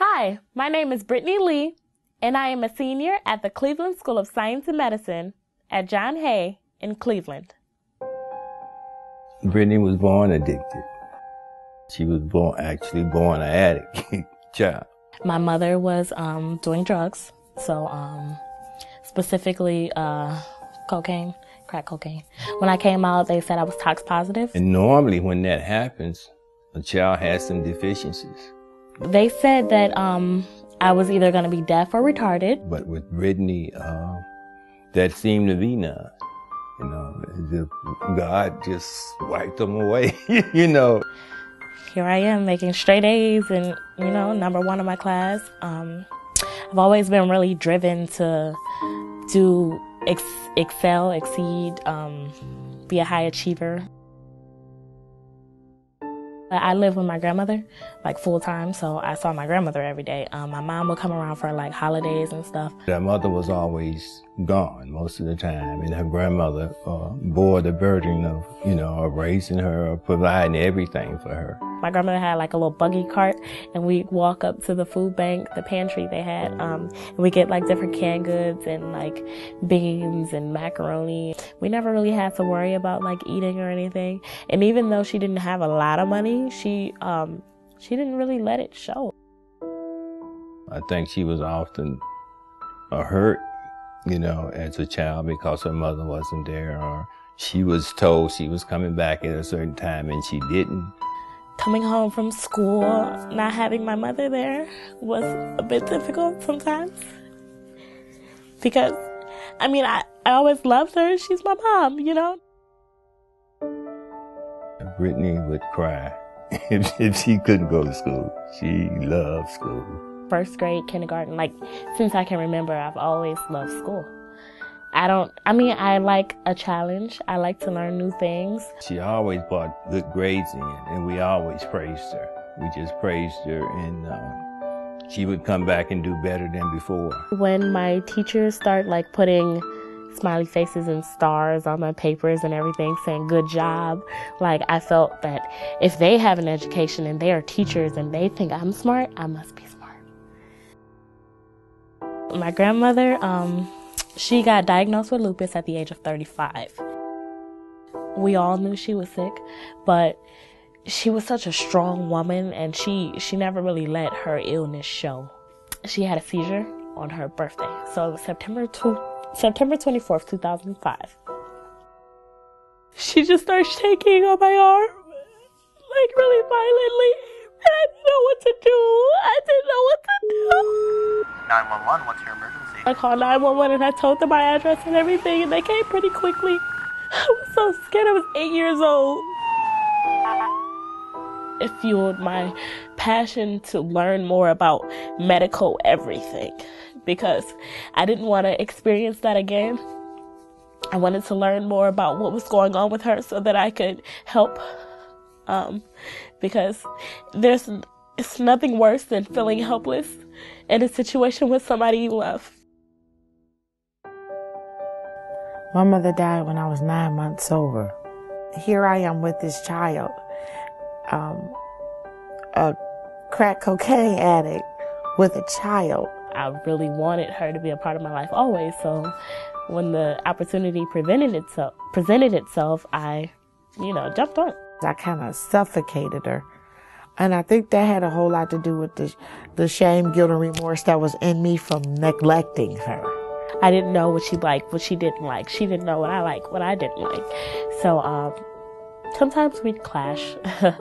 Hi, my name is Britiny Lee, and I am a senior at the Cleveland School of Science and Medicine at John Hay in Cleveland. Brittany was born addicted. She was born, actually born an addict child. My mother was um, doing drugs, so um, specifically uh, cocaine, crack cocaine. When I came out, they said I was tox positive. And normally, when that happens, a child has some deficiencies. They said that um, I was either going to be deaf or retarded. But with Britiny, uh, that seemed to be none. You know, God just wiped them away, you know. Here I am making straight A's and, you know, number one in my class. Um, I've always been really driven to do ex- excel, exceed, um, be a high achiever. I live with my grandmother, like full time, so I saw my grandmother every day. Um, my mom would come around for like holidays and stuff. Her mother was always gone most of the time, and her grandmother uh, bore the burden of, you know, of raising her, providing everything for her. My grandmother had like a little buggy cart, and we'd walk up to the food bank, the pantry they had, um, and we get like different canned goods and like beans and macaroni. We never really had to worry about like eating or anything. And even though she didn't have a lot of money, she um, she didn't really let it show. I think she was often hurt, you know, as a child because her mother wasn't there, or she was told she was coming back at a certain time and she didn't coming home from school, not having my mother there was a bit difficult sometimes. Because, I mean, I, I always loved her. She's my mom, you know? Britiny would cry if, if she couldn't go to school. She loved school. First grade, kindergarten, like, since I can remember, I've always loved school. I don't, I mean, I like a challenge. I like to learn new things. She always brought good grades in, and we always praised her. We just praised her, and uh, she would come back and do better than before. When my teachers start like putting smiley faces and stars on my papers and everything saying good job, like I felt that if they have an education and they are teachers and they think I'm smart, I must be smart. My grandmother, um, she got diagnosed with lupus at the age of 35. We all knew she was sick, but she was such a strong woman and she she never really let her illness show. She had a seizure on her birthday. So it was September 2, September 24th, 2005. She just started shaking on my arm like really violently. And I didn't know what to do. I didn't know what to do. 911, what's your emergency? I called 911 and I told them my address and everything, and they came pretty quickly. I was so scared. I was eight years old. It fueled my passion to learn more about medical everything because I didn't want to experience that again. I wanted to learn more about what was going on with her so that I could help. Um, because there's it's nothing worse than feeling helpless in a situation with somebody you love. My mother died when I was nine months sober. Here I am with this child, um, a crack cocaine addict with a child. I really wanted her to be a part of my life always. So when the opportunity presented itself, presented itself, I, you know, jumped on. I kind of suffocated her. And I think that had a whole lot to do with the, the shame, guilt, and remorse that was in me from neglecting her. I didn't know what she liked, what she didn't like. She didn't know what I liked, what I didn't like. So um, sometimes we'd clash.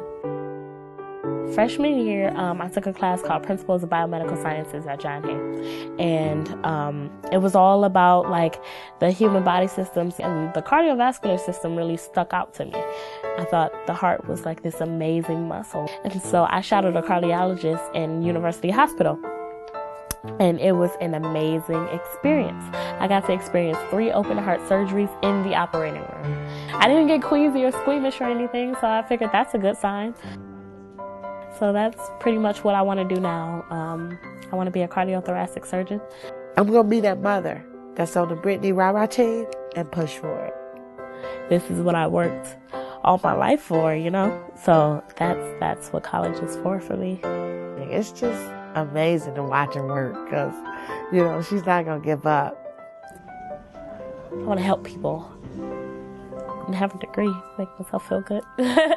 Freshman year, um, I took a class called Principles of Biomedical Sciences at John Hay, and um, it was all about like the human body systems, and the cardiovascular system really stuck out to me. I thought the heart was like this amazing muscle, and so I shadowed a cardiologist in University Hospital and it was an amazing experience. I got to experience three open heart surgeries in the operating room. I didn't get queasy or squeamish or anything, so I figured that's a good sign. So that's pretty much what I want to do now. Um, I want to be a cardiothoracic surgeon. I'm going to be that mother that's on the Britiny Rara team and push for it. This is what I worked all my life for, you know? So that's that's what college is for for me. It's just amazing to watch her work because, you know, she's not going to give up. I want to help people and have a degree, make myself feel good.